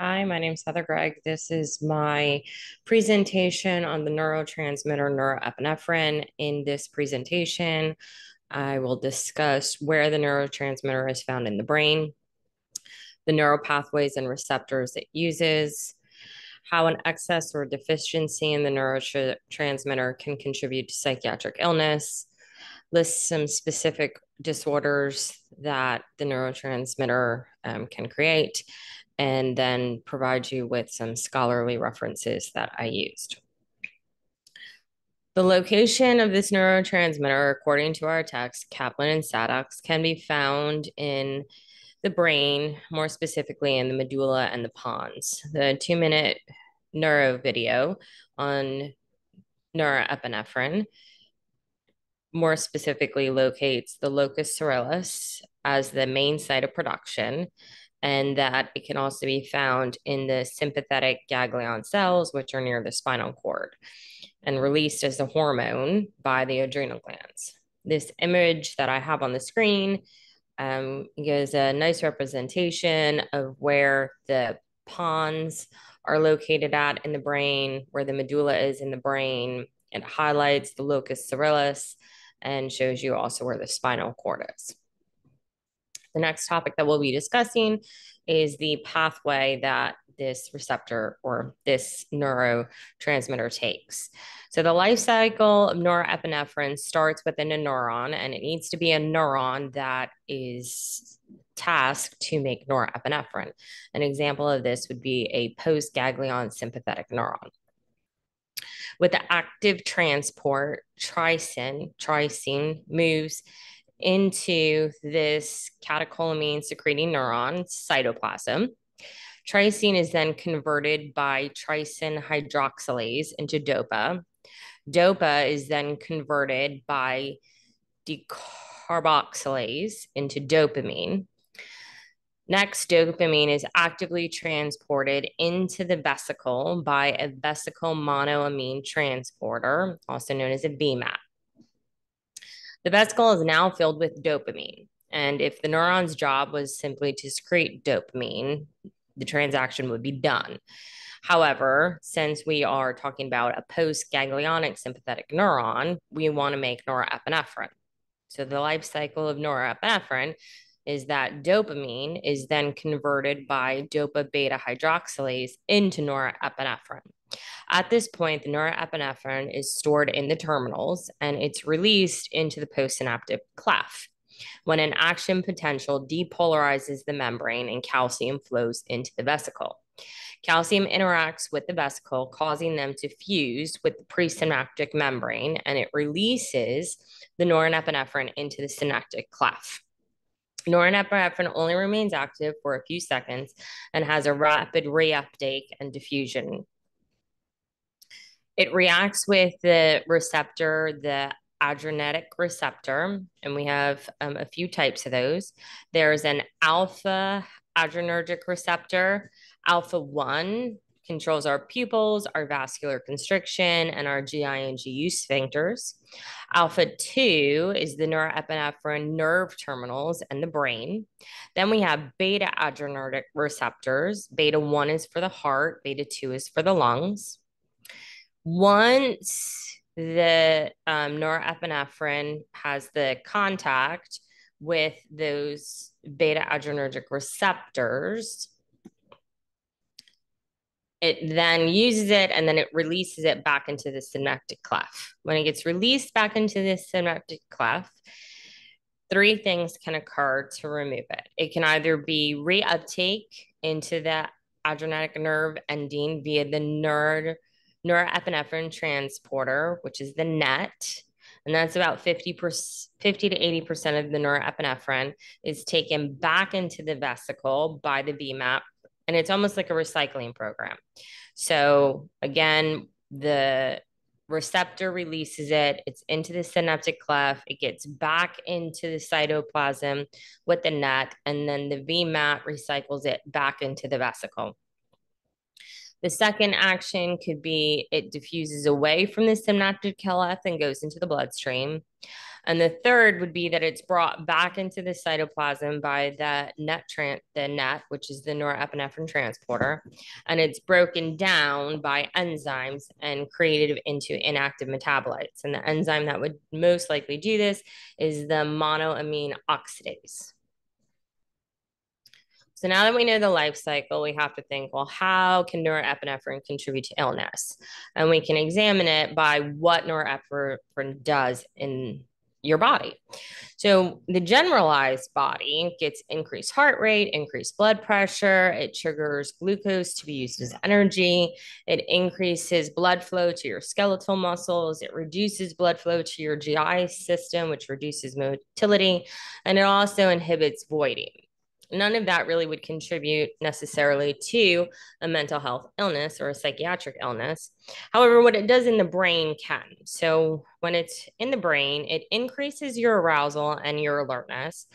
Hi, my name is Heather Gregg. This is my presentation on the neurotransmitter norepinephrine. In this presentation, I will discuss where the neurotransmitter is found in the brain, the neural pathways and receptors it uses, how an excess or deficiency in the neurotransmitter can contribute to psychiatric illness, list some specific disorders that the neurotransmitter um, can create, and then provide you with some scholarly references that I used. The location of this neurotransmitter, according to our text, Kaplan and Sadock's, can be found in the brain, more specifically in the medulla and the pons. The two minute neuro video on norepinephrine more specifically locates the locus coeruleus as the main site of production and that it can also be found in the sympathetic ganglion cells, which are near the spinal cord, and released as a hormone by the adrenal glands. This image that I have on the screen um, gives a nice representation of where the pons are located at in the brain, where the medulla is in the brain. It highlights the locus coeruleus and shows you also where the spinal cord is. The next topic that we'll be discussing is the pathway that this receptor or this neurotransmitter takes. So the life cycle of norepinephrine starts within a neuron and it needs to be a neuron that is tasked to make norepinephrine. An example of this would be a postganglion sympathetic neuron. With the active transport, trypsin, trypsin moves into this catecholamine secreting neuron cytoplasm. Trypsin is then converted by trypsin hydroxylase into DOPA. DOPA is then converted by decarboxylase into dopamine. Next, dopamine is actively transported into the vesicle by a vesicle monoamine transporter, also known as a VMAT. The vesicle is now filled with dopamine. And if the neuron's job was simply to secrete dopamine, the transaction would be done. However, since we are talking about a postganglionic sympathetic neuron, we want to make norepinephrine. So the life cycle of norepinephrine is that dopamine is then converted by dopa beta hydroxylase into norepinephrine. At this point, the norepinephrine is stored in the terminals and it's released into the postsynaptic cleft when an action potential depolarizes the membrane and calcium flows into the vesicle. Calcium interacts with the vesicle, causing them to fuse with the presynaptic membrane, and it releases the norepinephrine into the synaptic cleft. Norepinephrine only remains active for a few seconds and has a rapid reuptake and diffusion it reacts with the receptor, the adrenergic receptor, and we have um, a few types of those. There's an alpha adrenergic receptor. Alpha 1 controls our pupils, our vascular constriction, and our GI and GU sphincters. Alpha 2 is the norepinephrine nerve terminals and the brain. Then we have beta adrenergic receptors. Beta 1 is for the heart, beta 2 is for the lungs. Once the um, norepinephrine has the contact with those beta adrenergic receptors, it then uses it and then it releases it back into the synaptic cleft. When it gets released back into the synaptic cleft, three things can occur to remove it. It can either be reuptake into the adrenergic nerve ending via the nerve norepinephrine transporter, which is the NET, and that's about 50 50 to 80% of the norepinephrine is taken back into the vesicle by the VMAT. and it's almost like a recycling program. So again, the receptor releases it, it's into the synaptic cleft, it gets back into the cytoplasm with the NET, and then the VMAT recycles it back into the vesicle. The second action could be it diffuses away from the synaptic cleft and goes into the bloodstream. And the third would be that it's brought back into the cytoplasm by the net tran- the net, which is the norepinephrine transporter, and it's broken down by enzymes and created into inactive metabolites. And the enzyme that would most likely do this is the monoamine oxidase. So now that we know the life cycle, we have to think, well, how can norepinephrine contribute to illness? And we can examine it by what norepinephrine does in your body. So the generalized body gets increased heart rate, increased blood pressure. It triggers glucose to be used as energy. It increases blood flow to your skeletal muscles. It reduces blood flow to your GI system, which reduces motility. And it also inhibits voiding none of that really would contribute necessarily to a mental health illness or a psychiatric illness. However, what it does in the brain can. So, when it's in the brain, it increases your arousal and your alertness,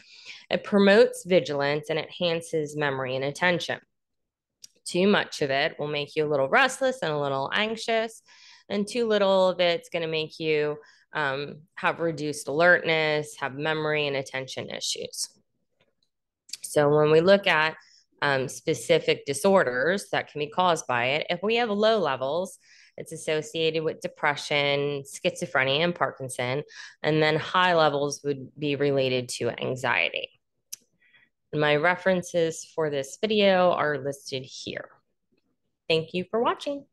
it promotes vigilance, and enhances memory and attention. Too much of it will make you a little restless and a little anxious, and too little of it's going to make you um, have reduced alertness, have memory and attention issues. So when we look at um, specific disorders that can be caused by it, if we have low levels, it's associated with depression, schizophrenia, and Parkinson. And then high levels would be related to anxiety. My references for this video are listed here. Thank you for watching.